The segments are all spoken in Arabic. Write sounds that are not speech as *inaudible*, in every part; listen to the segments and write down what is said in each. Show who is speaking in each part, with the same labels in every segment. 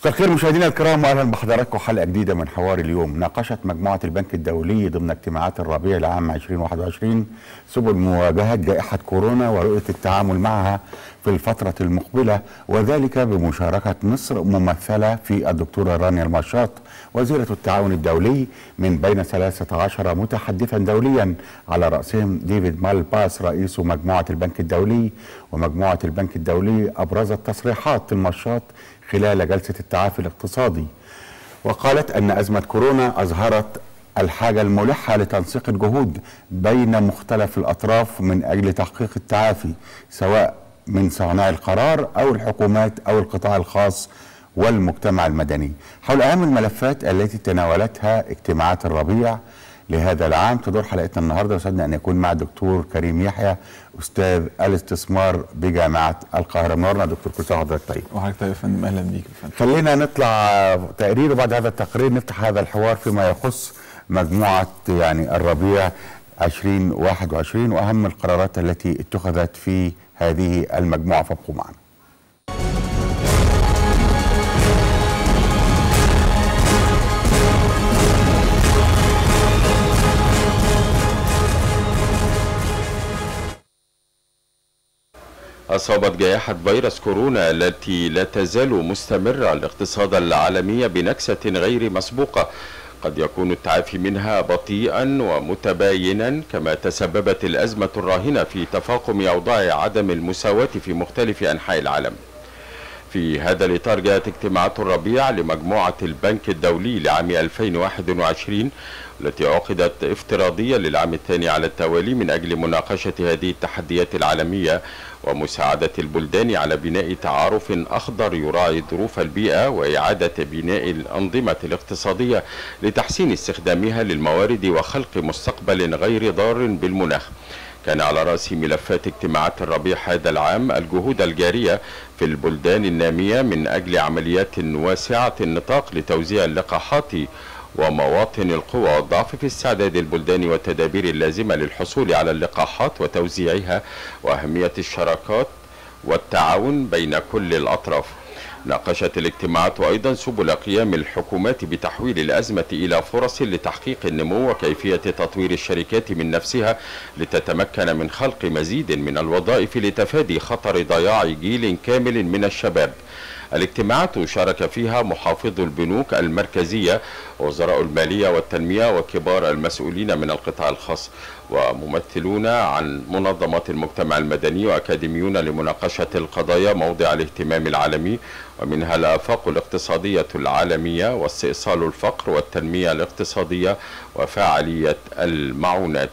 Speaker 1: مساء الخير مشاهدينا الكرام واهلا بحضراتكم حلقة جديدة من حوار اليوم. ناقشت مجموعة البنك الدولي ضمن اجتماعات الربيع العام 2021 سبل مواجهة جائحة كورونا ورؤية التعامل معها في الفترة المقبلة وذلك بمشاركة مصر ممثلة في الدكتورة رانيا المشاط وزيرة التعاون الدولي من بين 13 متحدثا دوليا. على رأسهم ديفيد مالباس رئيس مجموعة البنك الدولي ومجموعة البنك الدولي أبرزت تصريحات المشاط خلال جلسة التعافي الاقتصادي وقالت أن أزمة كورونا أظهرت الحاجة الملحة لتنسيق الجهود بين مختلف الأطراف من أجل تحقيق التعافي سواء من صانع القرار أو الحكومات أو القطاع الخاص والمجتمع المدني. حول أهم الملفات التي تناولتها اجتماعات الربيع لهذا العام تدور حلقتنا النهارده. وسعدنا أن يكون مع الدكتور كريم يحيى أستاذ الاستثمار بجامعة القاهرة. منورنا دكتور كل سنة وحضرتك طيب.
Speaker 2: وحضرتك طيب يا فندم. أهلا بيك يا فندم.
Speaker 1: خلينا نطلع تقرير وبعد هذا التقرير نفتح هذا الحوار فيما يخص مجموعة يعني الربيع 2021 وأهم القرارات التي اتخذت في هذه المجموعة. فابقوا معنا.
Speaker 3: أصابت جائحة فيروس كورونا التي لا تزال مستمرة. الاقتصاد العالمي بنكسة غير مسبوقة. قد يكون التعافي منها بطيئا ومتباينا كما تسببت الأزمة الراهنة في تفاقم أوضاع عدم المساواة في مختلف أنحاء العالم. في هذا الإطار جاءت اجتماعات الربيع لمجموعة البنك الدولي لعام 2021 التي عقدت افتراضيا للعام الثاني على التوالي من أجل مناقشة هذه التحديات العالمية. ومساعدة البلدان على بناء تعارف أخضر يراعي ظروف البيئة وإعادة بناء الأنظمة الاقتصادية لتحسين استخدامها للموارد وخلق مستقبل غير ضار بالمناخ. كان على رأس ملفات اجتماعات الربيع هذا العام الجهود الجارية في البلدان النامية من أجل عمليات واسعة النطاق لتوزيع اللقاحات ومواطن القوى والضعف في استعداد البلدان والتدابير اللازمة للحصول على اللقاحات وتوزيعها وأهمية الشراكات والتعاون بين كل الأطراف. ناقشت الاجتماعات أيضا سبل قيام الحكومات بتحويل الأزمة إلى فرص لتحقيق النمو وكيفية تطوير الشركات من نفسها لتتمكن من خلق مزيد من الوظائف لتفادي خطر ضياع جيل كامل من الشباب. الاجتماعات شارك فيها محافظ البنوك المركزية وزراء المالية والتنمية وكبار المسؤولين من القطاع الخاص وممثلون عن منظمات المجتمع المدني وأكاديميون لمناقشة القضايا موضع الاهتمام العالمي ومنها الآفاق الاقتصادية العالمية واستئصال الفقر والتنمية الاقتصادية وفعالية المعونات.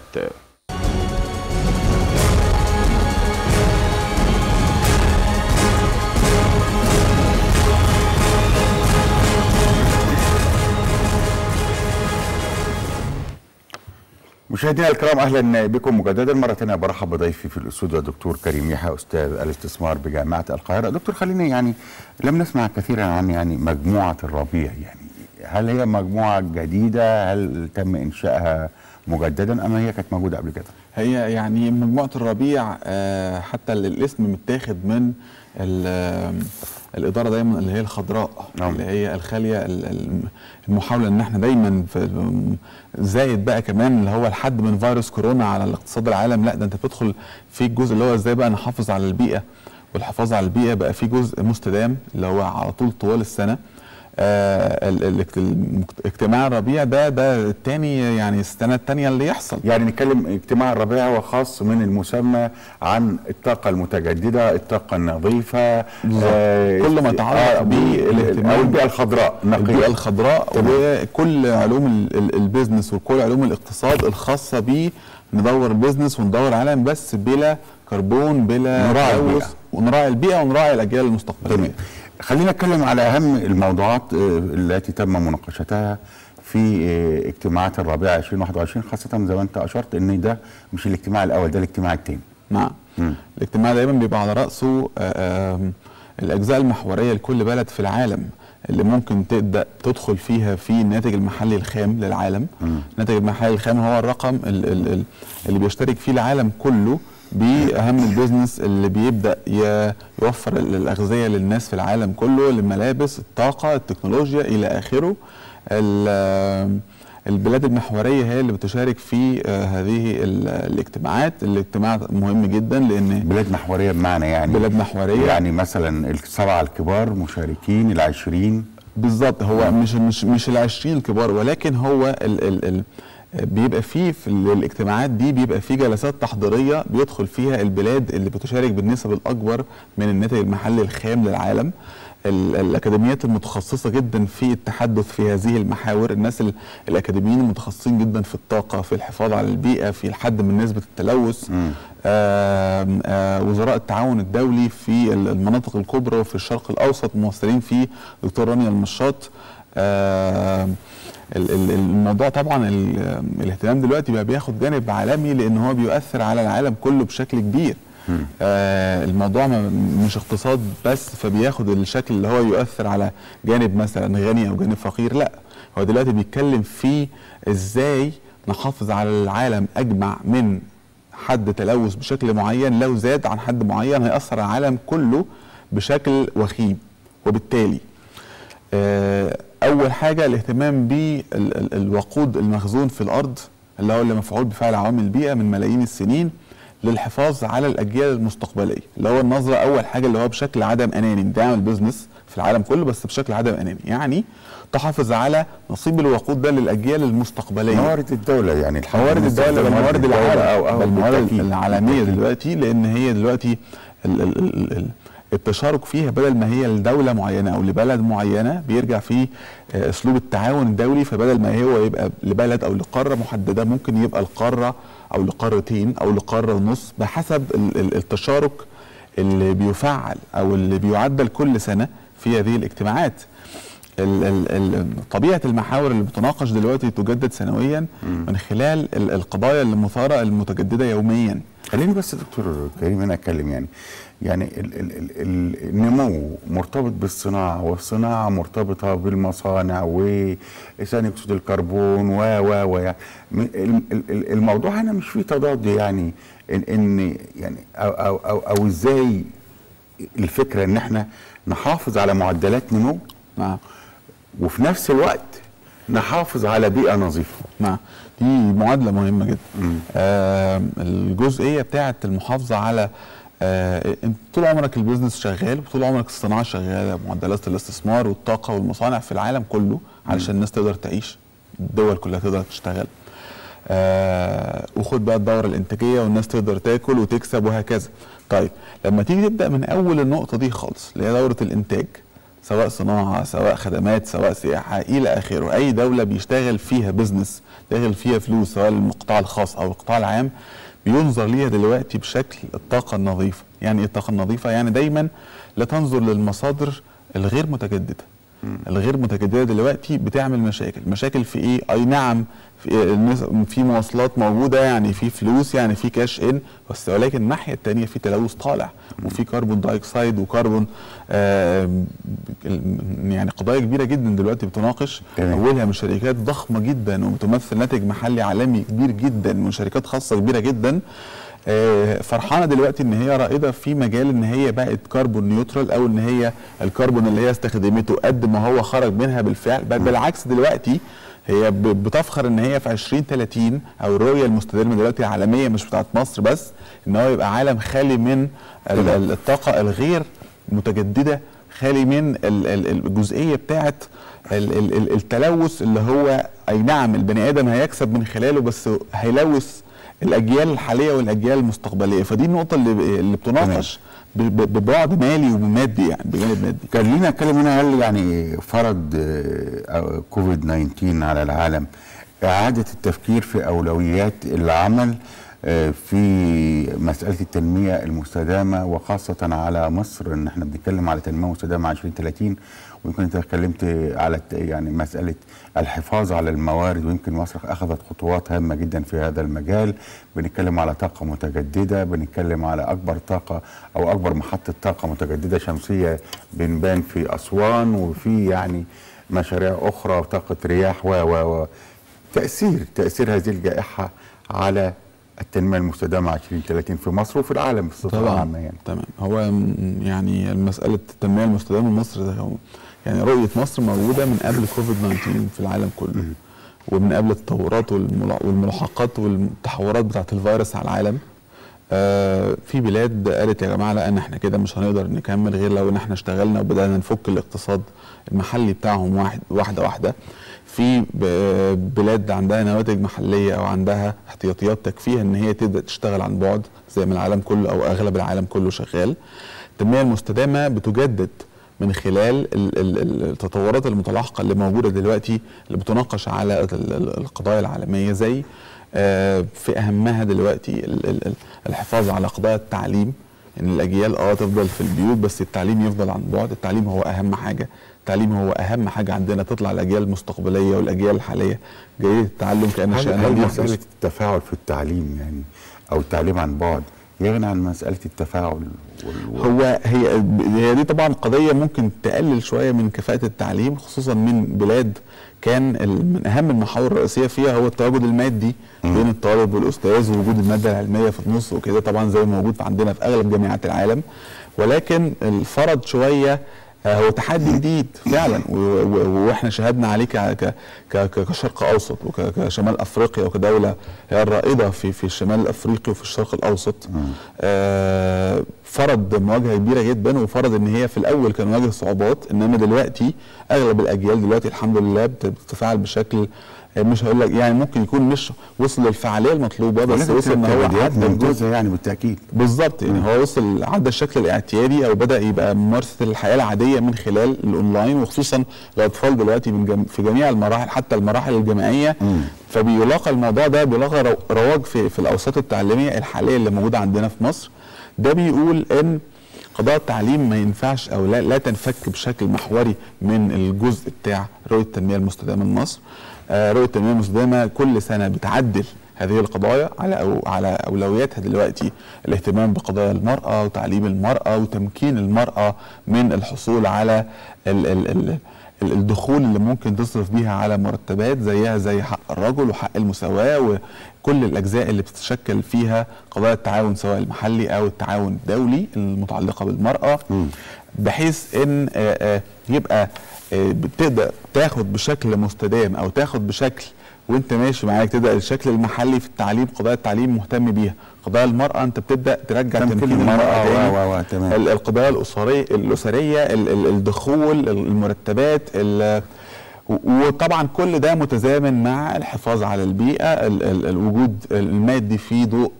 Speaker 1: مشاهدينا الكرام أهلا بكم مجددا مرة ثانية برحب بضيفي في الأستوديو الدكتور كريم يحيى أستاذ الاستثمار بجامعة القاهرة. دكتور خليني يعني لم نسمع كثيرا عن يعني مجموعة الربيع. يعني هل هي مجموعة جديدة؟ هل تم إنشائها مجددا أم هي كانت موجودة قبل كده؟
Speaker 2: هي يعني مجموعة الربيع حتى الاسم متاخد من الإدارة دايما اللي هي الخضراء نعم. اللي هي الخالية المحاولة إن إحنا دايما في زايد بقى كمان اللي هو الحد من فيروس كورونا على الاقتصاد العالم لا ده أنت بتدخل في الجزء اللي هو إزاي بقى نحافظ على البيئة والحفاظ على البيئة بقى في جزء مستدام اللي هو على طول طوال السنة آه الاجتماع الربيع ده ده الثاني يعني السنة الثانية اللي يحصل.
Speaker 1: يعني نتكلم اجتماع الربيع هو خاص من المسمى عن الطاقة المتجددة الطاقة النظيفة
Speaker 2: آه كل ما يتعلق آه
Speaker 1: بالاهتمام. البيئة الخضراء
Speaker 2: البيئة الخضراء وكل علوم ال business وكل علوم الاقتصاد الخاصة بندور ال business وندور العالم بس بلا كربون بلا
Speaker 1: نراعي البيئة.
Speaker 2: ونراعي البيئة ونراعي الأجيال المستقبلية.
Speaker 1: خلينا نتكلم على أهم الموضوعات التي تم مناقشتها في اجتماعات الربيع 2021 خاصة زي ما انت أشرت إن ده مش الاجتماع الأول ده الاجتماع الثاني.
Speaker 2: نعم. الاجتماع دايما بيبقى على رأسه الأجزاء المحورية لكل بلد في العالم اللي ممكن تبدأ تدخل فيها في الناتج المحلي الخام للعالم. الناتج المحلي الخام هو الرقم اللي بيشترك فيه العالم كله بأهم ال business اللي بيبدأ يوفر ال- الأغذية للناس في العالم كله الملابس الطاقة التكنولوجيا إلى آخره. ال- البلاد المحورية هي اللي بتشارك في آه، هذه ال- الاجتماعات. الاجتماع مهم جدا لأن
Speaker 1: بلاد محورية بمعنى يعني
Speaker 2: بلاد محورية.
Speaker 1: يعني مثلا السبعة الكبار مشاركين العشرين.
Speaker 2: بالظبط هو مش مش مش ال 20 الكبار ولكن هو ال ال ال بيبقى فيه في ال- الاجتماعات دي بيبقى فيه جلسات تحضيرية بيدخل فيها البلاد اللي بتشارك بالنسب الأكبر من الناتج المحلي الخام للعالم. ال- الأكاديميات المتخصصة جدا في التحدث في هذه المحاور. الناس ال- الأكاديميين المتخصصين جدا في الطاقة في الحفاظ على البيئة في الحد من نسبة التلوث. وزراء التعاون الدولي في ال- المناطق الكبرى وفي الشرق الأوسط ممثلين فيه دكتور رانيا المشاط. ال- الموضوع طبعا ال- الاهتمام دلوقتي بقى بياخد جانب عالمي لأن هو بيؤثر على العالم كله بشكل كبير. آه الموضوع ما- مش اقتصاد بس فبياخد الشكل اللي هو يؤثر على جانب مثلا غني أو جانب فقير لأ. هو دلوقتي بيتكلم في إزاي نحافظ على العالم أجمع من حد تلوث بشكل معين لو زاد عن حد معين هيأثر على العالم كله بشكل وخيم. وبالتالي آه، أول حاجة الاهتمام بالوقود المخزون في الأرض اللي هو اللي مفعول بفعل عوامل البيئة من ملايين السنين للحفاظ على الأجيال المستقبلية اللي هو النظرة أول حاجة اللي هو بشكل عدم أناني بتعمل بزنس في العالم كله بس بشكل عدم أناني يعني تحافظ على نصيب الوقود ده للأجيال المستقبلية
Speaker 1: موارد الدولة يعني
Speaker 2: موارد الدولة موارد العالم بل الموارد.
Speaker 1: العالمية.
Speaker 2: دلوقتي لأن هي دلوقتي ال ال ال ال التشارك فيها بدل ما هي لدولة معينة أو لبلد معينة بيرجع فيه آه، أسلوب التعاون الدولي. فبدل ما هو يبقى لبلد أو لقارة محددة ممكن يبقى القارة أو لقارتين أو لقارة ونص بحسب ال- ال- التشارك اللي بيفعل أو اللي بيعدل كل سنة في هذه الاجتماعات. ال- ال- ال- طبيعة المحاور اللي بتناقش دلوقتي تجدد سنويا من خلال ال- القضايا المثارة المتجددة يوميا.
Speaker 1: خليني بس دكتور كريم هنا أتكلم يعني. يعني ال ال ال ال النمو مرتبط بالصناعة والصناعة مرتبطة بالمصانع وثاني أكسيد الكربون و و و يعني الموضوع هنا مش فيه تضاد يعني إن, إن يعني أو أو أو, أو إزاي الفكرة إن إحنا نحافظ على معدلات نمو.
Speaker 2: نعم.
Speaker 1: وفي نفس الوقت نحافظ على بيئة نظيفة.
Speaker 2: نعم دي معادلة مهمة جدا. آه الجزئيه بتاعة المحافظة على آه انت طول عمرك ال business شغال وطول عمرك الصناعة شغالة معدلات الاستثمار والطاقة والمصانع في العالم كله علشان الناس تقدر تعيش الدول كلها تقدر تشتغل. آه وخد بقى الدورة الإنتاجية والناس تقدر تاكل وتكسب وهكذا. طيب لما تيجي تبدأ من أول النقطة دي خالص اللي هي دورة الإنتاج سواء صناعة سواء خدمات سواء سياحة إلى آخره. أي دولة بيشتغل فيها business داخل فيها فلوس سواء للقطاع الخاص أو القطاع العام بينظر ليها دلوقتي بشكل الطاقة النظيفة. يعني إيه الطاقة النظيفة؟ يعني دايما لا تنظر للمصادر الغير متجددة. الغير متجددة دلوقتي بتعمل مشاكل. مشاكل في إيه؟ أي نعم في, في مواصلات موجودة يعني في فلوس يعني في cash in بس ولكن الناحية الثانية في تلوث طالع. وفي carbon dioxide وكربون آه يعني قضايا كبيرة جدا دلوقتي بتناقش. أولها من شركات ضخمة جدا وبتمثل ناتج محلي عالمي كبير جدا من شركات خاصة كبيرة جدا. فرحانة دلوقتي إن هي رائدة في مجال إن هي بقت carbon neutral أو إن هي الكربون اللي هي استخدمته قد ما هو خرج منها بالفعل. بل بالعكس دلوقتي هي بتفخر إن هي في 2030 أو الرؤيه المستدامه دلوقتي العالميه مش بتاعت مصر بس إن هو يبقى عالم خالي من ال- ال- الطاقة الغير متجددة خالي من ال- ال- الجزئية ال- التلوث اللي هو أي نعم البني آدم هيكسب من خلاله بس هيلوث الأجيال الحالية والأجيال المستقبلية. فدي النقطة اللي اللي بتناقش ببعد مالي ومادي يعني بجانب مادي.
Speaker 1: كان لينا نتكلم هنا هل يعني فرض آه، كوفيد 19 على العالم إعادة التفكير في أولويات العمل آه، في مسألة التنمية المستدامة وخاصة على مصر إن إحنا بنتكلم على تنمية مستدامة 2030 ويمكن أنت اتكلمت على يعني مسألة الحفاظ على الموارد ويمكن مصر أخذت خطوات هامة جدا في هذا المجال. بنتكلم على طاقة متجددة بنتكلم على أكبر طاقة أو أكبر محطة طاقة متجددة شمسية بنبان في أسوان وفي يعني مشاريع أخرى وطاقة رياح و و تأثير تأثير هذه الجائحة على التنمية المستدامة 2030 في مصر وفي العالم بصفة عامة يعني.
Speaker 2: تمام. هو يعني مسألة التنمية المستدامة مصر ده هو يعني رؤية مصر موجودة من قبل كوفيد 19 في العالم كله. ومن قبل التطورات والملاحقات والتحورات بتاعه الفيروس على العالم. آه في بلاد قالت يا جماعة لا إن إحنا كده مش هنقدر نكمل غير لو إن إحنا اشتغلنا وبدأنا نفك الاقتصاد المحلي بتاعهم واحد واحدة واحدة. في بلاد عندها نواتج محلية أو عندها احتياطيات تكفيها إن هي تبدأ تشتغل عن بعد زي ما العالم كله أو أغلب العالم كله شغال. التنمية المستدامة بتجدد من خلال التطورات المتلاحقة اللي موجودة دلوقتي اللي بتناقش على القضايا العالمية زي في أهمها دلوقتي الحفاظ على قضايا التعليم. إن الأجيال آه تفضل في البيوت بس التعليم يفضل عن بعد التعليم هو أهم حاجة. التعليم هو أهم حاجة عندنا تطلع الأجيال المستقبلية والأجيال الحالية. جيده التعلم كأن
Speaker 1: شيء هل مسألة التفاعل في التعليم يعني أو التعليم عن بعد يغني عن مسألة التفاعل
Speaker 2: وال... هو هي هي دي طبعا قضية ممكن تقلل شوية من كفاءة التعليم خصوصا من بلاد كان من أهم المحاور الرئيسية فيها هو التواجد المادي. بين الطالب والأستاذ ووجود المادة العلمية في النص وكده طبعا زي ما موجود عندنا في أغلب جامعات العالم. ولكن الفرض شوية هو تحدي جديد فعلا. وإحنا شهدنا عليه كشرق اوسط وكشمال أفريقيا وكدولة هي الرائدة في في الشمال الأفريقي وفي الشرق الأوسط. آه فرض مواجهة كبيرة جدا وفرض إن هي في الأول كان واجه صعوبات إنما دلوقتي أغلب الأجيال دلوقتي الحمد لله بتتفاعل بشكل مش هقول لك يعني ممكن يكون مش وصل للفعالية المطلوبة بس وصل إن هو
Speaker 1: عدى ممتازة يعني بالتأكيد.
Speaker 2: بالظبط يعني هو وصل عدى الشكل الاعتيادي أو بدأ يبقى ممارسة الحياة العادية من خلال الأونلاين وخصوصا الأطفال دلوقتي من جم... في جميع المراحل حتى المراحل الجامعية. فبيلاقى الموضوع ده بيلاقى رواج في في الأوساط التعليمية الحالية اللي موجودة عندنا في مصر. ده بيقول إن قضايا التعليم ما ينفعش أو لا, لا تنفك بشكل محوري من الجزء بتاع رؤية التنمية المستدامة لمصر. رؤية التنمية المستدامة كل سنة بتعدل هذه القضايا على أو على أولوياتها دلوقتي الاهتمام بقضايا المرأة وتعليم المرأة وتمكين المرأة من الحصول على ال ال ال الدخول اللي ممكن تصرف بيها على مرتبات زيها زي حق الرجل وحق المساواة وكل الأجزاء اللي بتتشكل فيها قضايا التعاون سواء المحلي أو التعاون الدولي المتعلقة بالمرأة بحيث إن يبقى بتقدر تاخد بشكل مستدام أو تاخد بشكل وأنت ماشي معاك تبدا الشكل المحلي في التعليم قضايا التعليم مهتم بيها. قضايا المرأة أنت بتبدأ ترجع تمكين المرأة تاني. القضايا الأسرية الأسرية الدخول المرتبات وطبعا كل ده متزامن مع الحفاظ على البيئة الوجود المادي في ضوء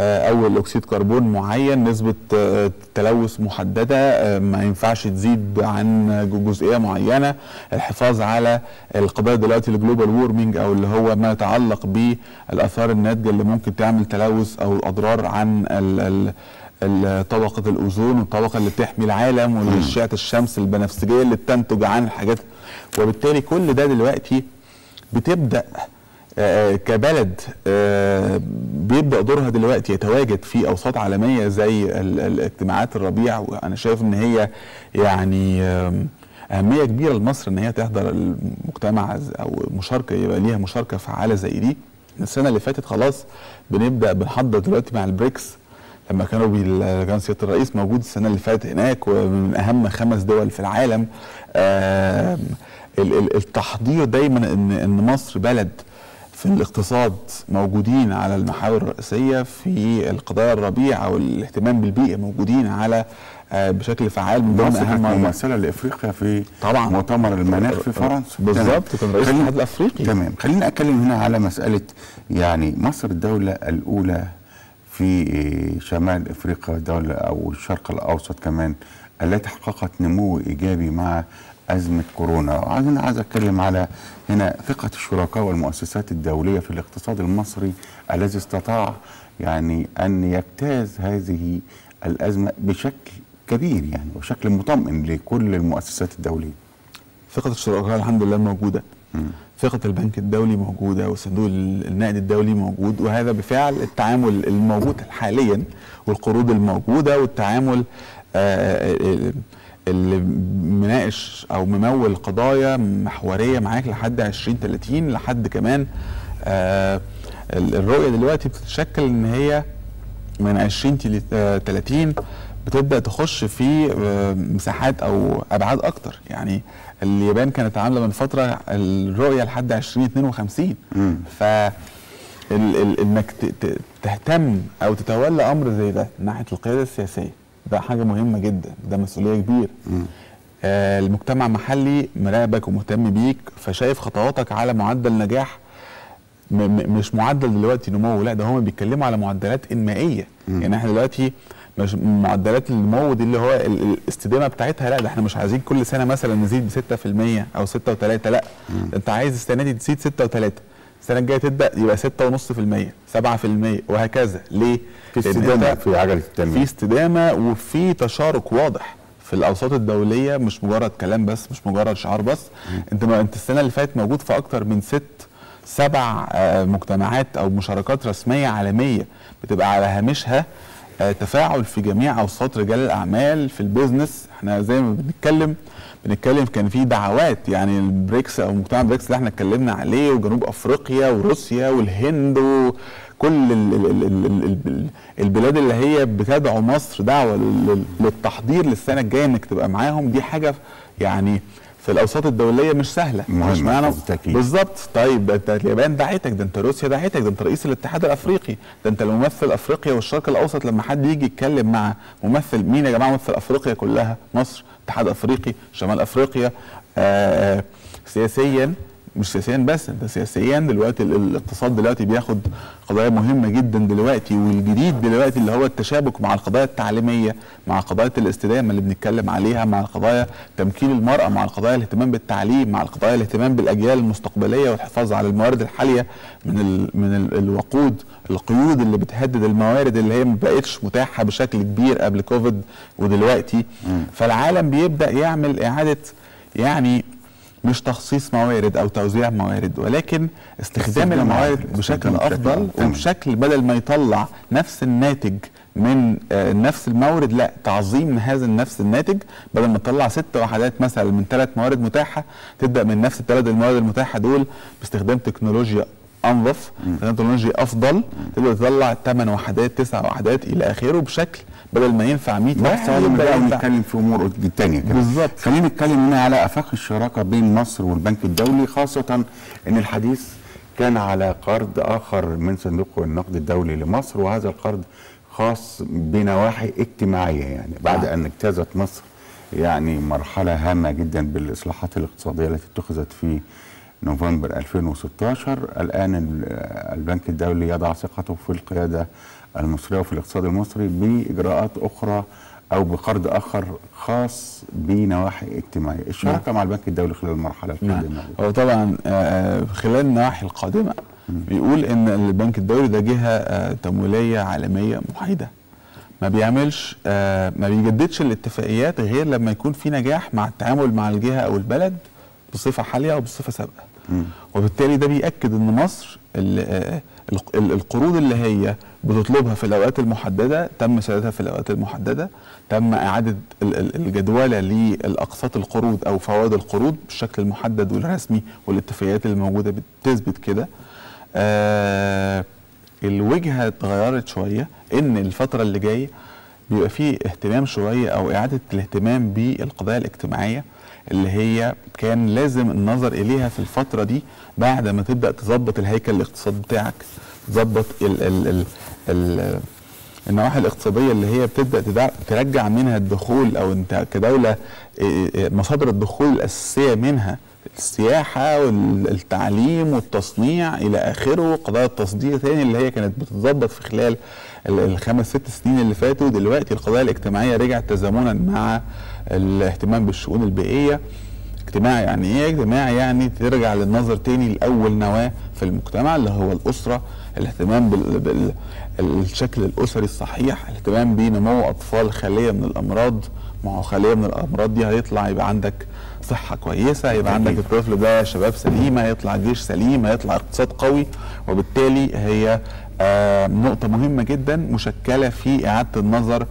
Speaker 2: أو أكسيد كربون معين نسبة تلوث محددة ما ينفعش تزيد عن جزئية معينة. الحفاظ على القضايا دلوقتي ال global warming أو اللي هو ما يتعلق بالآثار الناتجة اللي ممكن تعمل تلوث أو اضرار عن ال ال طبقة الأوزون والطبقة اللي بتحمي العالم والأشعة الشمس البنفسجية اللي بتنتج عن الحاجات وبالتالي كل ده دلوقتي بتبدأ آه كبلد آه بيبدأ دورها دلوقتي يتواجد في أوساط عالمية زي الاجتماعات الربيع وأنا شايف إن هي يعني أهمية كبيرة لمصر إن هي تحضر المجتمع أو مشاركة يبقى ليها مشاركة فعالة زي دي. السنة اللي فاتت خلاص بنبدأ بنحضر دلوقتي مع البريكس لما كانوا كان سيادة الرئيس موجود السنة اللي فاتت هناك ومن أهم خمس دول في العالم. آه التحضير دايما إن مصر بلد في الاقتصاد موجودين على المحاور الرئيسية في القضايا الربيع أو الاهتمام بالبيئة موجودين على بشكل فعال
Speaker 1: من ضمن أهم ممثله لافريقيا في
Speaker 2: طبعا.
Speaker 1: مؤتمر المناخ في فرنسا.
Speaker 2: بالظبط كان رئيس الاتحاد الأفريقي.
Speaker 1: تمام. خلينا أتكلم هنا على مسألة يعني مصر الدولة الأولى في شمال إفريقيا دولة أو الشرق الأوسط كمان التي حققت نمو إيجابي مع أزمة كورونا عايزين عايز أتكلم على هنا ثقة الشركاء والمؤسسات الدولية في الاقتصاد المصري الذي استطاع يعني أن يجتاز هذه الأزمة بشكل كبير يعني وشكل مطمئن لكل المؤسسات الدولية.
Speaker 2: ثقة الشركاء الحمد لله موجودة. ثقة البنك الدولي موجودة وصندوق النقد الدولي موجود وهذا بفعل التعامل الموجود حاليا والقروض الموجودة والتعامل آآ اللي مناقش أو ممول قضايا محورية معاك لحد 2030 لحد كمان ال- الرؤية دلوقتي بتتشكل إن هي من 20 تل- آه، 30 بتبدأ تخش في آه، مساحات أو أبعاد أكتر. يعني اليابان كانت عاملة من فترة الرؤية لحد 2052 ف إنك تهتم أو تتولى أمر زي ده من ناحية القيادة السياسية. ده حاجة مهمة جدا ده مسؤولية كبيرة. آه المجتمع المحلي مراقبك ومهتم بيك فشايف خطواتك على معدل نجاح. م م مش معدل دلوقتي نمو لا ده هم بيتكلموا على معدلات إنمائية. يعني إحنا دلوقتي مش معدلات النمو دي اللي هو ال- الاستدامة بتاعتها لا ده إحنا مش عايزين كل سنة مثلا نزيد ب 6% أو 6 و3 لا. ده أنت عايز السنة دي تزيد 6 و3 السنة الجاية تبدأ يبقى 6.5% 7% وهكذا. ليه؟
Speaker 1: في
Speaker 2: استدامة
Speaker 1: في عجله
Speaker 2: في
Speaker 1: التنميه
Speaker 2: استدامة وفي تشارك واضح. في الأوساط الدولية مش مجرد كلام بس مش مجرد شعار بس. أنت ما أنت السنة اللي فاتت موجود في أكتر من ست سبع آه، مجتمعات أو مشاركات رسمية عالمية بتبقى على هامشها آه، تفاعل في جميع أوساط رجال الأعمال في البيزنس. إحنا زي ما بنتكلم بنتكلم كان في دعوات يعني البريكس أو مجتمع بريكس اللي إحنا اتكلمنا عليه وجنوب أفريقيا وروسيا والهند وكل ال ال ال ال ال ال البلاد اللي هي بتدعو مصر دعوة لل- لل- للتحضير للسنة الجاية إنك تبقى معاهم. دي حاجة يعني في الأوساط الدولية مش
Speaker 1: سهلة.
Speaker 2: مش معنى. بالظبط طيب أنت اليابان دعتك ده أنت روسيا دعتك ده أنت رئيس الاتحاد الأفريقي ده أنت الممثل أفريقيا والشرق الأوسط لما حد يجي يتكلم مع ممثل مين يا جماعة ممثل أفريقيا كلها؟ مصر. اتحاد افريقي شمال أفريقيا آه سياسيا مش سياسيا بس ده سياسيا دلوقتي ال- الاقتصاد دلوقتي بياخد قضايا مهمة جدا دلوقتي والجديد دلوقتي اللي هو التشابك مع القضايا التعليمية مع قضايا الاستدامة اللي بنتكلم عليها مع قضايا تمكين المرأة مع القضايا الاهتمام بالتعليم مع القضايا الاهتمام بالأجيال المستقبلية والحفاظ على الموارد الحالية من ال من ال الوقود القيود اللي بتهدد الموارد اللي هي ما بقتش متاحة بشكل كبير قبل كوفيد ودلوقتي. فالعالم بيبدأ يعمل إعادة يعني مش تخصيص موارد أو توزيع موارد ولكن استخدام الموارد
Speaker 1: موارد،
Speaker 2: بشكل
Speaker 1: أفضل.
Speaker 2: وبشكل بدل ما يطلع نفس الناتج من آه، نفس المورد لا تعظيم هذا النفس الناتج بدل ما تطلع ست وحدات مثلا من ثلاث موارد متاحة تبدأ من نفس الثلاث الموارد المتاحة دول باستخدام تكنولوجيا أنظف تكنولوجيا أفضل تبدأ تطلع ثمان وحدات تسع وحدات إلى آخره بشكل بدل ما ينفع 100
Speaker 1: لا
Speaker 2: محصول
Speaker 1: إحنا
Speaker 2: يبقى
Speaker 1: نتكلم في أمور تانية كده
Speaker 2: بالظبط.
Speaker 1: خلينا نتكلم هنا على أفاق الشراكة بين مصر والبنك الدولي خاصة إن الحديث كان على قرض آخر من صندوق النقد الدولي لمصر وهذا القرض خاص بنواحي اجتماعية يعني بعد
Speaker 2: نعم.
Speaker 1: أن اجتازت مصر يعني مرحلة هامة جدا بالإصلاحات الاقتصادية التي اتخذت في نوفمبر 2016 الآن ال- البنك الدولي يضع ثقته في القيادة المصرية وفي الاقتصاد المصري بإجراءات أخرى أو بقرض آخر خاص بنواحي اجتماعية. الشراكة مع البنك الدولي خلال المرحلة
Speaker 2: نعم.
Speaker 1: القادمه
Speaker 2: هو طبعا آه، خلال النواحي القادمة بيقول إن البنك الدولي ده جهة آه، تمويلية عالمية محايدة. ما بيعملش آه، ما بيجددش الاتفاقيات غير لما يكون في نجاح مع التعامل مع الجهة أو البلد بصفة حالية أو بصفة سابقة. وبالتالي ده بيأكد إن مصر ال- الق- ال- القروض اللي هي بتطلبها في الأوقات المحددة تم سدادها في الأوقات المحددة تم إعادة ال- ال- الجدولة لاقساط القروض أو فوائد القروض بالشكل المحدد والرسمي والاتفاقيات اللي موجودة بتثبت كده. آه الوجهة اتغيرت شوية إن الفترة اللي جاية بيبقى فيه اهتمام شوية أو إعادة الاهتمام بالقضايا الاجتماعية اللي هي كان لازم النظر إليها في الفترة دي بعد ما تبدأ تظبط الهيكل الاقتصادي بتاعك تظبط النواحي الاقتصادية اللي هي بتبدأ ترجع منها الدخول أو أنت كدولة إيه، إيه، مصادر الدخول الأساسية منها السياحة والتعليم والتصنيع إلى آخره قضايا التصدير تاني اللي هي كانت بتتظبط في خلال ال- الخمس ست سنين اللي فاتوا. دلوقتي القضايا الاجتماعية رجعت تزامنا مع الاهتمام بالشؤون البيئية. اجتماع يعني إيه اجتماع يعني ترجع للنظر تاني لأول نواة في المجتمع اللي هو الأسرة الاهتمام بال... بال... الشكل الأسري الصحيح الاهتمام بنمو أطفال خالية من الأمراض ما هو خالية من الأمراض دي هيطلع يبقى عندك صحة كويسة يبقى عندك. الطفل ده شباب سليمه يطلع جيش سليم هيطلع اقتصاد قوي وبالتالي هي آه نقطة مهمة جدا مشكلة في إعادة النظر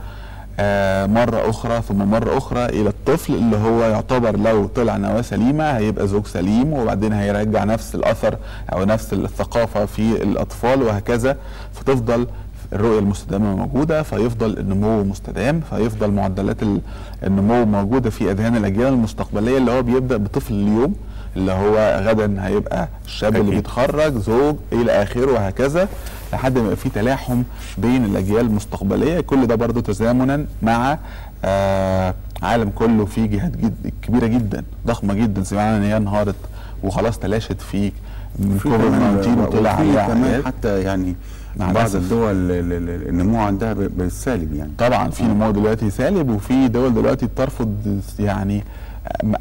Speaker 2: مرة أخرى ثم مرة أخرى إلى الطفل اللي هو يعتبر لو طلع نواة سليمة هيبقى زوج سليم وبعدين هيرجع نفس الأثر أو نفس الثقافة في الأطفال وهكذا فتفضل الرؤية المستدامة موجودة فيفضل النمو مستدام فيفضل معدلات ال- النمو موجودة في أذهان الأجيال المستقبلية اللي هو بيبدأ بطفل اليوم اللي هو غدا هيبقى الشاب اللي. بيتخرج زوج إلى آخره وهكذا لحد ما يبقى في تلاحم بين الأجيال المستقبلية كل ده برضو تزامنا مع آه عالم كله فيه جهات جد كبيرة جدا ضخمة جدا سمعنا إن هي انهارت وخلاص تلاشت في
Speaker 1: في
Speaker 2: كوفيد
Speaker 1: كمان
Speaker 2: 19 وطلع عليها
Speaker 1: كمان. حتى يعني بعض. الدول ال- ال- ال- النمو عندها بالسالب يعني
Speaker 2: طبعا في نمو دلوقتي سالب وفي دول دلوقتي بترفض يعني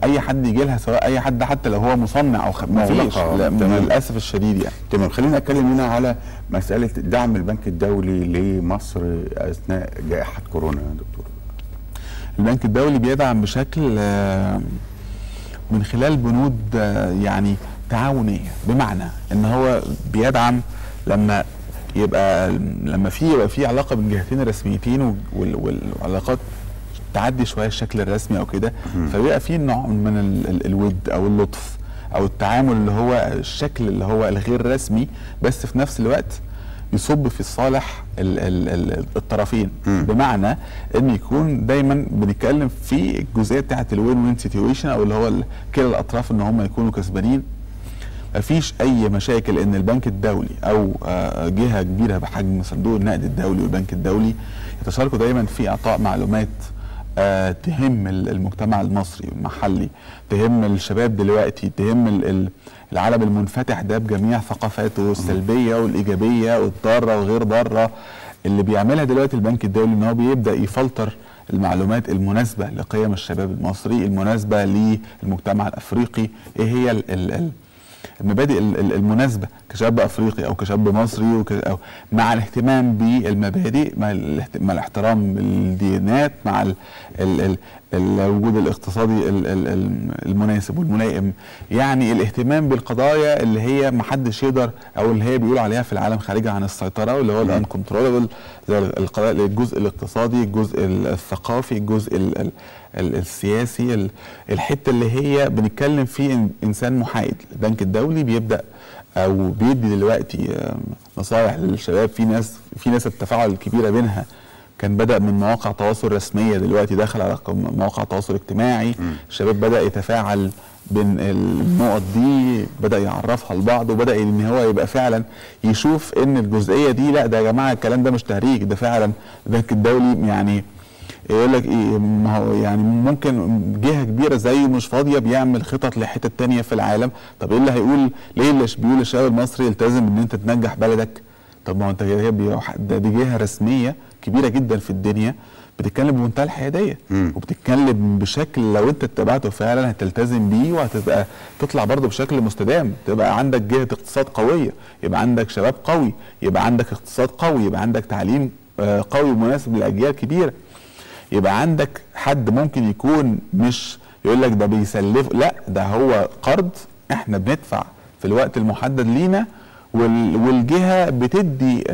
Speaker 2: أي حد يجي لها سواء أي حد حتى لو هو مصنع أو خ... ما
Speaker 1: مغلقة.
Speaker 2: فيش لا،
Speaker 1: تمام.
Speaker 2: للأسف الشديد يعني.
Speaker 1: تمام. خلينا نتكلم هنا على مسألة دعم البنك الدولي لمصر أثناء جائحة كورونا يا دكتور.
Speaker 2: البنك الدولي بيدعم بشكل آه، من خلال بنود آه، يعني تعاونية. بمعنى إن هو بيدعم لما يبقى لما في يبقى في علاقة بين جهتين رسميتين وال- وال- والعلاقات تعدي شوية الشكل الرسمي أو كده فبيبقى في نوع من ال- ال- الود أو اللطف أو التعامل اللي هو الشكل اللي هو الغير رسمي بس في نفس الوقت يصب في صالح ال ال ال الطرفين. بمعنى إن يكون دايما بنتكلم في الجزئية بتاعة ال win-win situation أو اللي هو كلا الأطراف إن هم يكونوا كسبانين. مفيش أي مشاكل إن البنك الدولي أو آه، جهة كبيرة بحجم صندوق النقد الدولي والبنك الدولي يتشاركوا دايما في إعطاء معلومات آه، تهم ال- المجتمع المصري المحلي تهم الشباب دلوقتي تهم ال- ال- العالم المنفتح ده بجميع ثقافاته السلبية والإيجابية والضارة وغير ضارة. اللي بيعملها دلوقتي البنك الدولي إن هو بيبدأ يفلتر المعلومات المناسبة لقيم الشباب المصري المناسبة للمجتمع الأفريقي. إيه هي ال ال ال المبادئ ال- ال- المناسبة كشاب أفريقي أو كشاب مصري وك أو مع الاهتمام بالمبادئ مع, مع الاحترام بالديانات مع ال ال ال الوجود الاقتصادي ال- ال- ال- المناسب والملائم. يعني الاهتمام بالقضايا اللي هي محدش يقدر أو اللي هي بيقولوا عليها في العالم خارجه عن السيطرة واللي هو الان كنترولبل زي القضايا الجزء الاقتصادي الجزء الثقافي الجزء ال ال ال- السياسي ال- الحتة اللي هي بنتكلم فيه إنسان محايد. البنك الدولي بيبدأ أو بيدي دلوقتي آم، نصائح للشباب. في ناس في ناس التفاعل الكبيرة بينها كان بدأ من مواقع تواصل رسمية دلوقتي دخل على مواقع تواصل اجتماعي. الشباب بدأ يتفاعل بين النقط دي بدأ يعرفها لبعض وبدأ إن هو يبقى فعلا يشوف إن الجزئية دي لأ ده يا جماعة الكلام ده مش تهريج ده فعلا البنك الدولي يعني يقول لك إيه ما هو يعني ممكن جهة كبيرة زيه مش فاضيه بيعمل خطط لحتت تانية في العالم. طب إيه اللي هيقول ليه اللي بيقول الشباب المصري يلتزم ان أنت تنجح بلدك؟ طب ما هو أنت ده دي جهة رسمية كبيرة جدا في الدنيا بتتكلم بمنتهى
Speaker 1: الحيادية.
Speaker 2: وبتتكلم بشكل لو أنت اتبعته فعلا هتلتزم بيه وهتبقى تطلع برضه بشكل مستدام. تبقى عندك جهة اقتصاد قوية يبقى عندك شباب قوي يبقى عندك اقتصاد قوي يبقى عندك تعليم آه، قوي مناسب لأجيال كبيرة. يبقى عندك حد ممكن يكون مش يقول لك ده بيسلف لا ده هو قرض إحنا بندفع في الوقت المحدد لينا وال- والجهة بتدي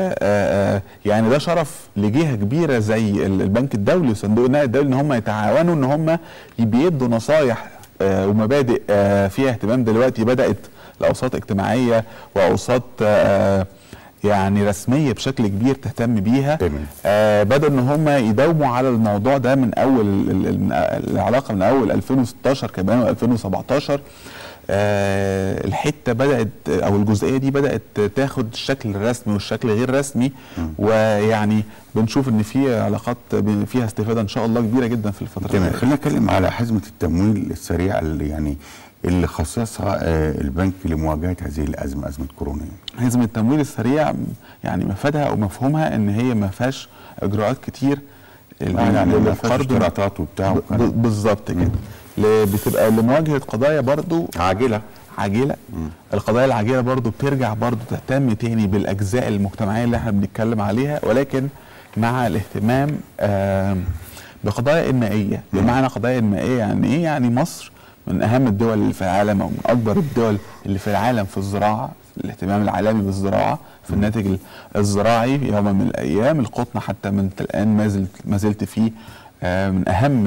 Speaker 2: يعني ده شرف لجهة كبيرة زي ال- البنك الدولي وصندوق النقد الدولي إن هم يتعاونوا إن هم بيدوا نصايح ومبادئ فيها اهتمام. دلوقتي بدأت لأوساط اجتماعية وأوساط يعني رسمية بشكل كبير تهتم بيها.
Speaker 1: تمام.
Speaker 2: آه بدأوا إن هم يداوموا على الموضوع ده من أول العلاقة من أول 2016 كمان و2017 آه الحتة بدأت أو الجزئية دي بدأت تاخد الشكل الرسمي والشكل غير رسمي. ويعني بنشوف إن في علاقات فيها استفادة إن شاء الله كبيرة جدا في الفترة
Speaker 1: تمام.
Speaker 2: الجاية.
Speaker 1: خلينا نتكلم على حزمة التمويل السريعة اللي يعني اللي خصصها آه، البنك لمواجهة هذه الأزمة أزمة كورونا.
Speaker 2: حزم التمويل السريع يعني مفادها أو مفهومها إن هي ما فيهاش إجراءات كتير
Speaker 1: يعني ما فيهاش
Speaker 2: للقرض
Speaker 1: اشتراطات وبتاع
Speaker 2: بالظبط كده. بتبقى لمواجهة قضايا برضو
Speaker 1: عاجلة.
Speaker 2: عاجلة. القضايا العاجلة برضو بترجع برضو تهتم تاني بالأجزاء المجتمعية اللي إحنا بنتكلم عليها ولكن مع الاهتمام بقضايا إنمائية. بمعنى قضايا إنمائية يعني إيه؟ يعني مصر من أهم الدول اللي في العالم أو من أكبر الدول اللي في العالم في الزراعة الاهتمام العالمي بالزراعة في الناتج ال- الزراعي يوما من الأيام القطن حتى من الآن ما زلت ما زلت فيه آه، من أهم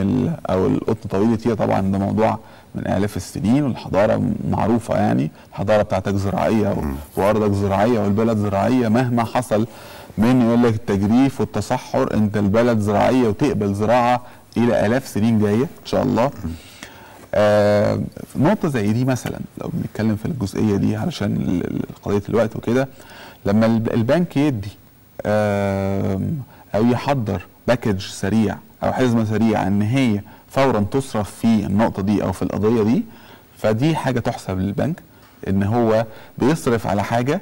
Speaker 2: أو القطن طويل التيه طبعا ده موضوع من آلاف السنين والحضارة معروفة يعني الحضارة بتاعتك زراعية وأرضك زراعية والبلد زراعية مهما حصل من يقول لك التجريف والتصحر أنت البلد زراعية وتقبل زراعة إلى آلاف سنين جاية إن شاء الله. آه نقطة زي دي مثلا لو بنتكلم في الجزئية دي علشان قضية الوقت وكده لما الب- البنك يدي آم، أو يحضر باكج سريع أو حزمة سريعة إن هي فورا تصرف في النقطة دي أو في القضية دي فدي حاجة تحسب للبنك إن هو بيصرف على حاجة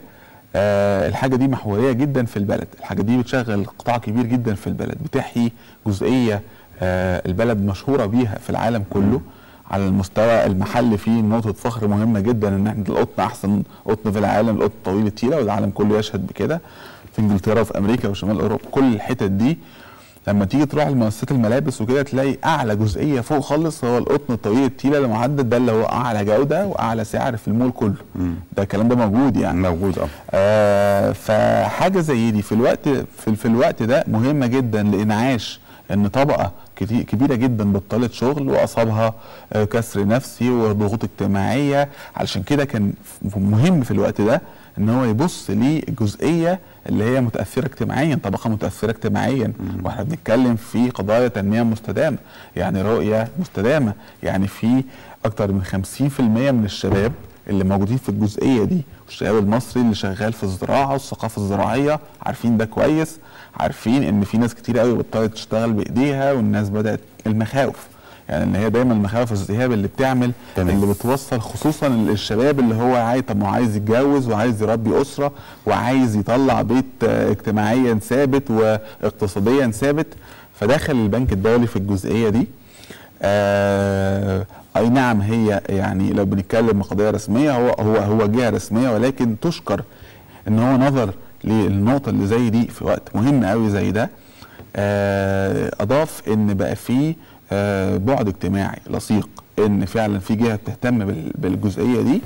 Speaker 2: آه الحاجة دي محورية جدا في البلد. الحاجة دي بتشغل قطاع كبير جدا في البلد بتحيي جزئية آه البلد مشهورة بيها في العالم كله. على المستوى المحلي في نقطة فخر مهمة جدا إن إحنا القطن أحسن قطن في العالم القطن طويل التيلة والعالم كله يشهد بكده. في إنجلترا وفي أمريكا وشمال أوروبا كل الحتت دي لما تيجي تروح لمؤسسات الملابس وكده تلاقي أعلى جزئية فوق خالص هو القطن الطويل التيلة المعدل ده اللي هو أعلى جودة وأعلى سعر في المول كله. ده الكلام ده موجود يعني.
Speaker 1: موجود آه.
Speaker 2: آه فحاجة زي دي في الوقت في, في الوقت ده مهمة جدا لإنعاش إن طبقة كبيرة جدا بطلت شغل وأصابها آه، كسر نفسي وضغوط اجتماعية. علشان كده كان مهم في الوقت ده إن هو يبص للجزئيه اللي هي متأثرة اجتماعيا طبقة متأثرة اجتماعيا. وإحنا بنتكلم في قضايا تنمية مستدامة يعني رؤية مستدامة. يعني في أكتر من 50% من الشباب اللي موجودين في الجزئية دي والشباب المصري اللي شغال في الزراعة والثقافة الزراعية عارفين ده كويس عارفين إن في ناس كتير قوي بطلت تشتغل بإيديها والناس بدأت المخاوف يعني إن هي دايما المخاوف الذهاب اللي بتعمل
Speaker 1: تمام.
Speaker 2: اللي بتوصل خصوصا الشباب اللي هو عايز طب ما عايز يتجوز وعايز يربي أسرة وعايز يطلع بيت اجتماعيا ثابت واقتصاديا ثابت فدخل البنك الدولي في الجزئية دي آه أي نعم هي يعني لو بنتكلم قضية رسمية هو هو هو جهة رسمية ولكن تشكر إن هو نظر للنقطة اللي زي دي في وقت مهم قوي زي ده. آه أضاف إن بقى في آه بعد اجتماعي لصيق إن فعلا في جهة بتهتم بال- بالجزئية دي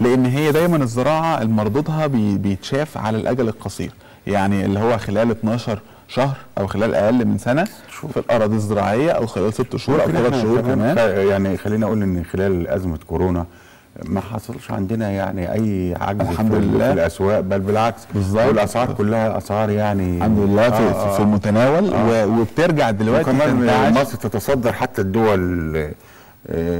Speaker 2: لأن هي دايما الزراعة المردودها بي- بيتشاف على الأجل القصير. يعني اللي هو خلال 12 شهر أو خلال أقل من سنة في الأراضي الزراعية أو خلال ست شهور
Speaker 1: أو
Speaker 2: ثلاث شهور
Speaker 1: كمان يعني خلينا أقول إن خلال أزمة كورونا ما حصلش عندنا يعني أي عجز
Speaker 2: الحمد
Speaker 1: في,
Speaker 2: لله.
Speaker 1: في الأسواق بل بالعكس
Speaker 2: بالظبط.
Speaker 1: والأسعار كلها أسعار يعني
Speaker 2: الحمد لله في,
Speaker 1: آه،
Speaker 2: في,
Speaker 1: آه.
Speaker 2: المتناول
Speaker 1: آه.
Speaker 2: وبترجع دلوقتي
Speaker 1: وكمان مصر تتصدر حتى الدول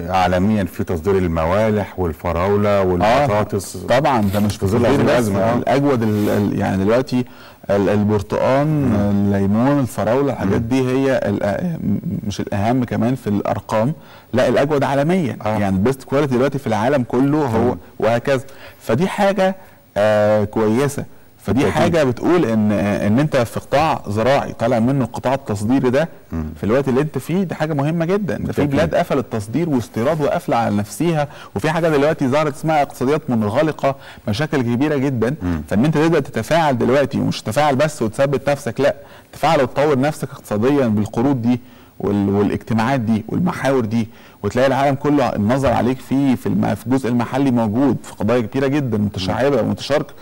Speaker 1: عالميا في تصدير الموالح والفراولة والبطاطس.
Speaker 2: طبعا ده مش في
Speaker 1: ظل الأزمة، آه.
Speaker 2: الأجود ال- ال- يعني دلوقتي ال- البرتقان الليمون الفراولة الحاجات دي هي م- مش الأهم كمان في الأرقام لا الأجود عالميا.
Speaker 1: آه.
Speaker 2: يعني ال best quality دلوقتي في العالم كله هو وهكذا. فدي حاجة آه كويسة. فدي
Speaker 1: بالتأكيد.
Speaker 2: حاجة بتقول إن إن أنت في قطاع زراعي طالع منه القطاع التصديري ده في الوقت اللي أنت فيه دي حاجة مهمة جدا. ده في. بلاد قفلت تصدير واستيراد وقافلة على نفسها وفي حاجة دلوقتي ظهرت اسمها اقتصاديات منغلقة مشاكل كبيرة جدا. فإن أنت تبدا تتفاعل دلوقتي ومش تتفاعل بس وتثبت نفسك لا تتفاعل وتطور نفسك اقتصاديا بالقروض دي وال- والاجتماعات دي والمحاور دي وتلاقي العالم كله النظر عليك فيه في الجزء المحلي موجود في قضايا كتيرة جدا متشعبة ومتشاركة.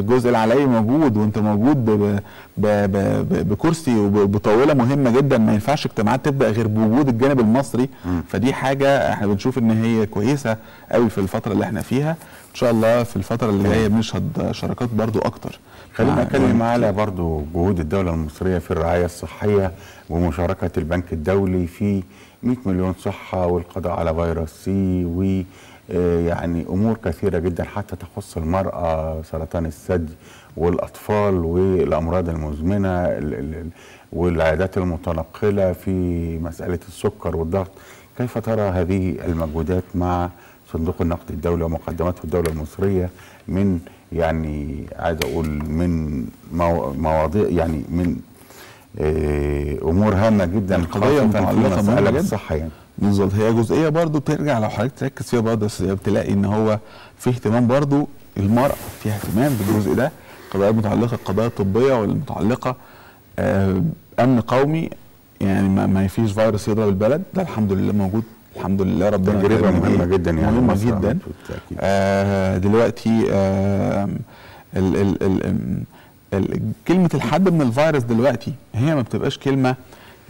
Speaker 2: في الجزء العلوي موجود وانت موجود ب ب ب ب ب بكرسي وبطاوله مهمة جدا. ما ينفعش اجتماعات تبدأ غير بوجود الجانب المصري. فدي حاجة إحنا بنشوف إن هي كويسة قوي في الفترة اللي إحنا فيها. إن شاء الله في الفترة اللي جاية بنشهد شراكات برضو أكتر.
Speaker 1: خلينا
Speaker 2: مع-
Speaker 1: نتكلم على برضو جهود الدولة المصرية في الرعاية الصحية ومشاركة البنك الدولي في 100 مليون صحة والقضاء على فيروس سي و آه، يعني أمور كثيرة جدا حتى تخص المرأة سرطان الثدي والأطفال والأمراض المزمنة ال- ال- ال- والعيادات المتنقلة في مسألة السكر والضغط كيف ترى هذه المجهودات مع صندوق النقد الدولي ومقدماته الدولة المصرية من يعني عايز أقول من مو- مواضيع يعني من آه، أمور هامة جدا مسألة
Speaker 2: جدا.
Speaker 1: بالصحة يعني
Speaker 2: بالظبط. هي جزئية برضو بترجع لو حضرتك تركز فيها برضو بتلاقي إن هو في اهتمام برضو المرأة فيها اهتمام بالجزء ده. قضايا متعلقة القضايا الطبيه والمتعلقة آه أمن قومي يعني ما, ما فيش فيروس يضرب البلد. ده الحمد لله موجود. الحمد لله ربنا
Speaker 1: تجربة
Speaker 2: مهمة.
Speaker 1: جدا يعني مهمة
Speaker 2: جدا. آه دلوقتي آه ال ال ال ال كلمة الحد من الفيروس دلوقتي هي ما بتبقاش كلمة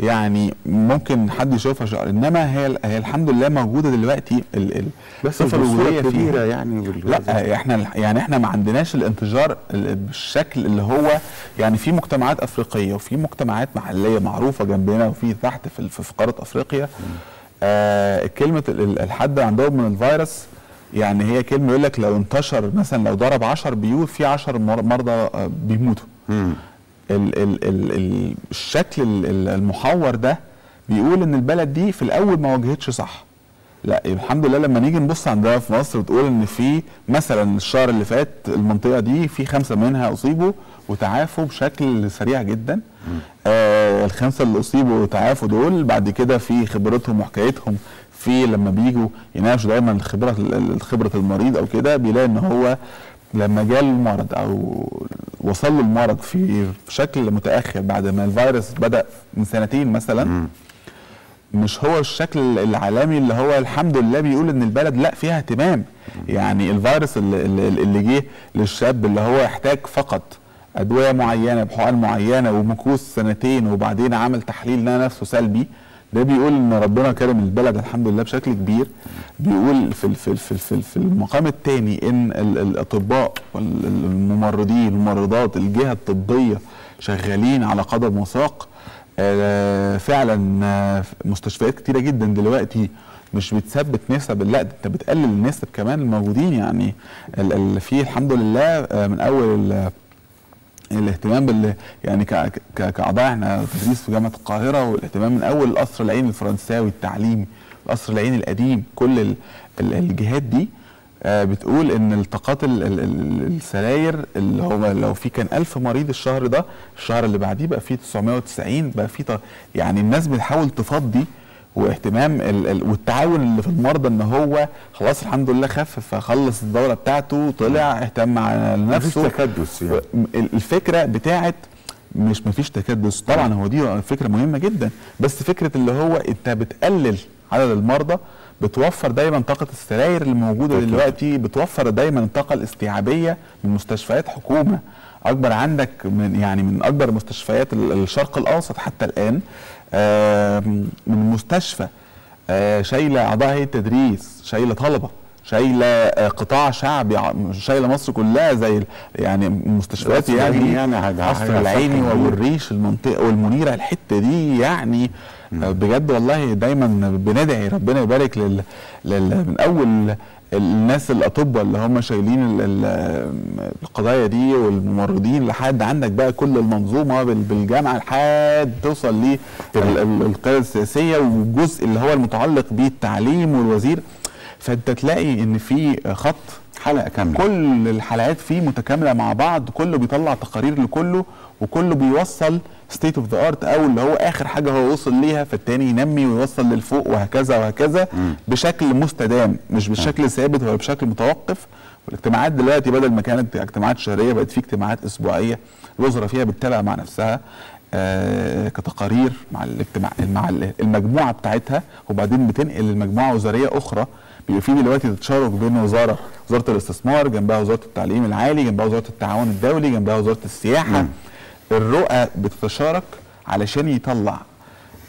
Speaker 2: يعني ممكن حد يشوفها شعر إنما هي هي الحمد لله موجودة دلوقتي ال ال
Speaker 1: بس الوجوديه. كبيرة يعني
Speaker 2: لا إحنا يعني إحنا ما عندناش الانتشار ال- بالشكل اللي هو يعني في مجتمعات أفريقية وفي مجتمعات محلية معروفة جنبنا وفي تحت في قارة أفريقيا آه كلمة ال- ال- الحد عندهم من الفيروس يعني هي كلمة يقول لك لو انتشر مثلا لو ضرب 10 بيوت في 10 مر- مرضى آه، بيموتوا. ال ال ال ال الشكل ال- ال- المحور ده بيقول إن البلد دي في الأول ما واجهتش صح. لا الحمد لله لما نيجي نبص عندها في مصر وتقول إن في مثلا الشهر اللي فات المنطقة دي في خمسة منها أصيبوا وتعافوا بشكل سريع جدا. آه الخمسة اللي أصيبوا وتعافوا دول بعد كده في خبرتهم وحكايتهم في لما بيجوا يناقشوا دايما الخبره خبرة المريض أو كده بيلاقي إن هو لما جاله المرض أو وصل له المرض في شكل متأخر بعد ما الفيروس بدأ من سنتين مثلا مش هو الشكل العالمي اللي هو الحمد لله بيقول إن البلد لأ فيها اهتمام. يعني الفيروس اللي, اللي, اللي جه للشاب اللي هو يحتاج فقط أدوية معينة بحقن معينة ومكوس سنتين وبعدين عمل تحليل لقى نفسه سلبي ده بيقول إن ربنا كرم البلد الحمد لله بشكل كبير. بيقول في في في في, في المقام الثاني إن ال- الأطباء والممرضين الممرضات الجهة الطبية شغالين على قدم وساق. آه، فعلا آه، مستشفيات كتيرة جدا دلوقتي مش بتثبت نسب لا انت بتقلل النسب كمان الموجودين يعني. في الحمد لله آه، من أول الاهتمام بال يعني كأعضاء إحنا تدريس في جامعة القاهرة والاهتمام من أول القصر العيني الفرنساوي التعليمي القصر العيني القديم كل ال- ال- الجهات دي آه، بتقول إن التقاط ال- ال- ال- السراير اللي هو لو في كان 1000 مريض الشهر ده الشهر اللي بعديه بقى فيه 990 بقى فيه يعني الناس بتحاول تفضي واهتمام ال ال والتعاون اللي في المرضى إن هو خلاص الحمد لله خف فخلص الدورة بتاعته طلع اهتم على نفسه
Speaker 1: مفيش تكدس يعني.
Speaker 2: ال- الفكرة بتاعت مش مفيش تكدس طبعا هو دي فكرة مهمة جدا بس فكرة اللي هو أنت بتقلل عدد المرضى بتوفر دايما طاقة السراير اللي
Speaker 1: موجودة.
Speaker 2: دلوقتي بتوفر دايما الطاقة الاستيعابية من مستشفيات حكومة أكبر عندك من يعني من أكبر مستشفيات ال- الشرق الأوسط حتى الآن من مستشفى شايلة أعضاء هيئة تدريس شايلة طلبة شايلة قطاع شعبي شايلة مصر كلها زي يعني مستشفيات
Speaker 1: القصر العيني
Speaker 2: يعني
Speaker 1: يعني حاجة
Speaker 2: العيني. والريش المنطقة والمنيرة الحتة دي يعني بجد والله دايما بندعي ربنا يبارك لل, لل من أول الناس الأطباء اللي هم شايلين ال- ال- القضايا دي والممرضين لحد عندك بقى كل المنظومة بال- بالجامعة لحد توصل للقياده السياسية والجزء اللي هو المتعلق بالتعليم والوزير. فأنت تلاقي إن في خط
Speaker 1: حلقة كاملة.
Speaker 2: كل الحلقات فيه متكاملة مع بعض كله بيطلع تقارير لكله وكله بيوصل state of the art أو اللي هو آخر حاجة هو وصل ليها فالتاني ينمي ويوصل للفوق وهكذا وهكذا بشكل مستدام مش بشكل ثابت ولا بشكل متوقف. والاجتماعات دلوقتي بدل ما كانت اجتماعات شهرية بقت في اجتماعات أسبوعية الوزراء فيها بتتابع مع نفسها آه كتقارير مع الاجتماع مع المجموعة بتاعتها وبعدين بتنقل المجموعه وزارية أخرى. بيبقى في دلوقتي تشارك بين وزارة وزارة الاستثمار جنبها وزارة التعليم العالي جنبها وزارة التعاون الدولي جنبها وزارة السياحة. الرؤى بتتشارك علشان يطلع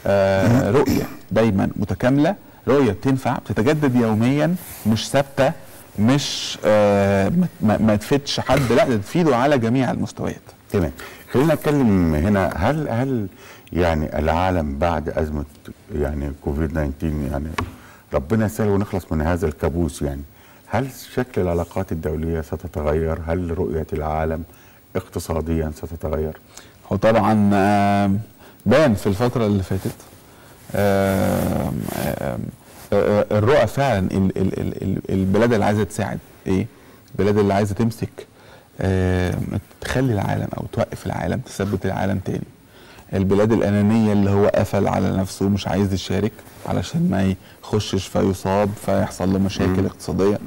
Speaker 2: آه رؤية دايما متكاملة. رؤية بتنفع بتتجدد يوميا مش ثابتة مش آه ما- تفيدش حد. لا ده تفيده على جميع المستويات.
Speaker 1: تمام. خلينا نتكلم هنا. هل هل يعني العالم بعد أزمة يعني كوفيد 19 يعني ربنا يسهل ونخلص من هذا الكابوس يعني هل شكل العلاقات الدولية ستتغير؟ هل رؤية العالم اقتصاديا ستتغير؟
Speaker 2: هو طبعا بان في الفترة اللي فاتت الرؤى فعلا ال- ال- ال- ال- البلاد اللي عايزة تساعد إيه؟ البلاد اللي عايزة تمسك تخلي العالم أو توقف العالم تثبت العالم تاني البلاد الأنانية اللي هو قفل على نفسه ومش عايز يشارك علشان ما يخشش فيصاب فيحصل له مشاكل اقتصادية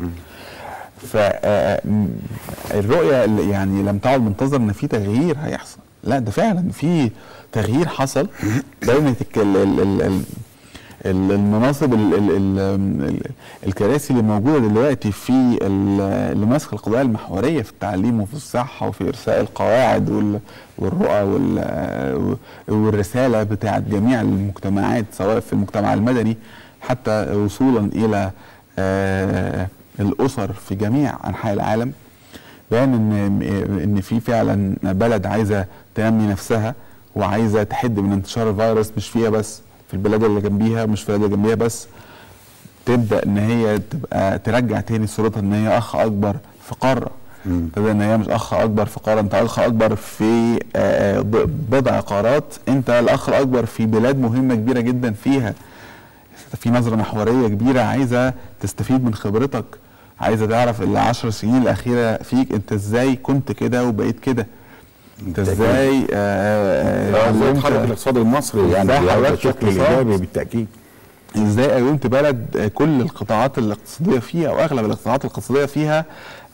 Speaker 2: فالرؤية اللي يعني لم تعد منتظر إن في تغيير هيحصل. لا ده فعلا في تغيير حصل ال- المناصب ال ال ال ال الكراسي اللي موجودة دلوقتي في ال- اللي القضايا المحورية في التعليم وفي الصحة وفي إرساء القواعد وال- والرؤى وال- والرسالة بتاعت جميع المجتمعات سواء في المجتمع المدني حتى وصولا إلى آه، الأسر في جميع أنحاء العالم بان إن إن في فعلا بلد عايزة تنمي نفسها وعايزة تحد من انتشار الفيروس مش فيها بس في البلاد اللي جنبيها مش في البلاد اللي جنبيها بس تبدأ إن هي تبقى ترجع تاني صورتها إن هي أخ أكبر في قارة. تبدأ إن هي مش أخ أكبر في قارة أنت أخ أكبر في آه، ب- بضع قارات أنت الأخ الأكبر في بلاد مهمة كبيرة جدا فيها. في نظرة محورية كبيرة عايزة تستفيد من خبرتك. عايزه تعرف العشر سنين الأخيرة فيك أنت إزاي كنت كده وبقيت كده أنت إزاي آه، آه،
Speaker 1: تحرك الاقتصاد المصري يعني الشكل
Speaker 2: الاقتصاد؟
Speaker 1: الايجابي بالتأكيد
Speaker 2: إزاي قومت بلد كل القطاعات الاقتصادية فيها أو أغلب القطاعات الاقتصادية فيها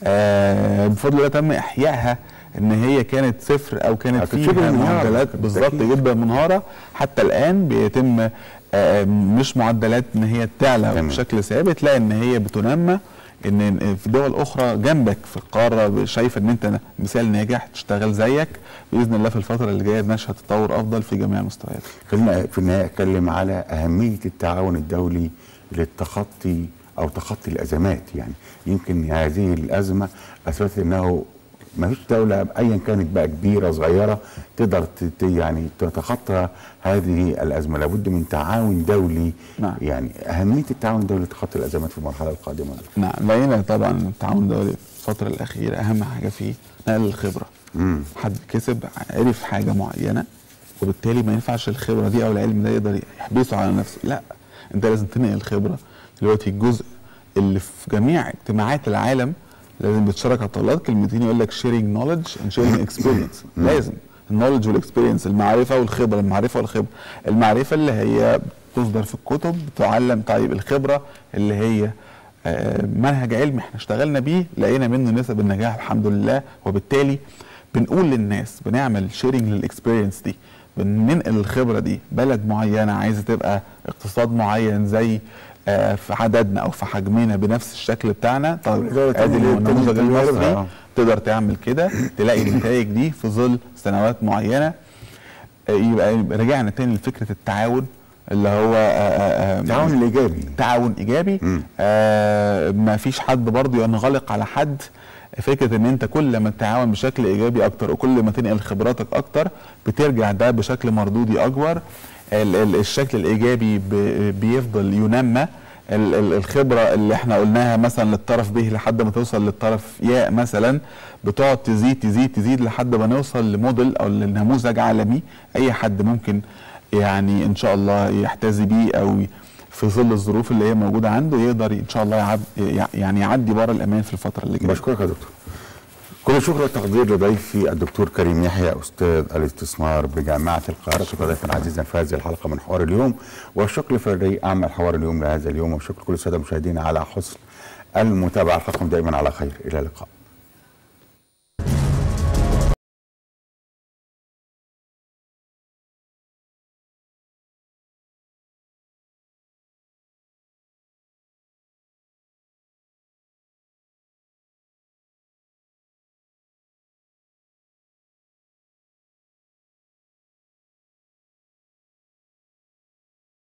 Speaker 2: آه بفضل الله تم إحيائها إن هي كانت صفر أو كانت فيها معدلات بالظبط. جدا منهاره حتى الآن بيتم آه مش معدلات إن هي تعلى. بشكل ثابت لا إن هي بتنمى إن في دول أخرى جنبك في القارة شايفه إن أنت مثال ناجح تشتغل زيك بإذن الله في الفترة اللي جاية نشهد تطور أفضل في جميع المستويات
Speaker 1: خلينا في النهاية أتكلم على أهمية التعاون الدولي للتخطي أو تخطي الأزمات. يعني يمكن هذه الأزمة أثبتت إنه ما فيش دولة ايا كانت بقى كبيرة صغيرة تقدر يعني تتخطى هذه الأزمة لابد من تعاون دولي
Speaker 2: نعم.
Speaker 1: يعني أهمية التعاون الدولي لتخطي الأزمات في المرحلة القادمة دي.
Speaker 2: نعم لقينا طبعا التعاون الدولي في الفترة الأخيرة أهم حاجة فيه نقل الخبرة
Speaker 1: مم.
Speaker 2: حد كسب عرف حاجة معينة وبالتالي ما ينفعش الخبرة دي أو العلم ده يقدر يحبسه على نفسه لا أنت لازم تنقل الخبرة دلوقتي الجزء اللي في جميع اجتماعات العالم لازم بتشارك على الطاولات كلمتين يقول لك sharing knowledge and sharing experience. *coughs* لازم. النولج والاكسبيرينس المعرفة والخبرة. المعرفة والخبرة. المعرفة اللي هي بتصدر في الكتب بتعلم طيب الخبرة اللي هي آه، منهج علمي إحنا اشتغلنا بيه لقينا منه نسب النجاح الحمد لله. وبالتالي بنقول للناس بنعمل sharing لل experience دي. بننقل الخبرة دي بلد معينة عايزة تبقى اقتصاد معين زي في عددنا أو في حجمنا بنفس الشكل بتاعنا. طيب
Speaker 1: تقدر آدي
Speaker 2: النموذج المصري
Speaker 1: آه.
Speaker 2: تقدر تعمل كده تلاقي النتائج دي في ظل سنوات معينة. آه، يبقى رجعنا تاني لفكرة التعاون اللي هو آه، آه، آه،
Speaker 1: التعاون الايجابي
Speaker 2: تعاون
Speaker 1: إيجابي.
Speaker 2: آه ما فيش حد برضه ينغلق على حد فكرة إن أنت كل ما تتعاون بشكل إيجابي أكتر وكل ما تنقل خبراتك أكتر بترجع ده بشكل مردودي أكبر. الشكل الإيجابي بيفضل ينمى. ال- ال- الخبرة اللي إحنا قلناها مثلا للطرف ب لحد ما توصل للطرف ياء مثلا بتقعد تزيد تزيد تزيد لحد ما نوصل لموديل أو لنموذج عالمي أي حد ممكن يعني إن شاء الله يحتذي بيه أو في ظل الظروف اللي هي موجودة عنده يقدر إن شاء الله يعني يعدي بره الأمان في الفترة اللي جاية.
Speaker 1: بشكرك يا دكتور. كل الشكر والتقدير لضيفي الدكتور كريم يحيى أستاذ الاستثمار بجامعة القاهرة. شكرا ضيفنا عزيزا في هذه الحلقة من حوار اليوم. والشكر لفريق اعمال حوار اليوم لهذا اليوم. والشكر كل السادة المشاهدين على حسن المتابعة. الحكم دائما على خير. إلى اللقاء.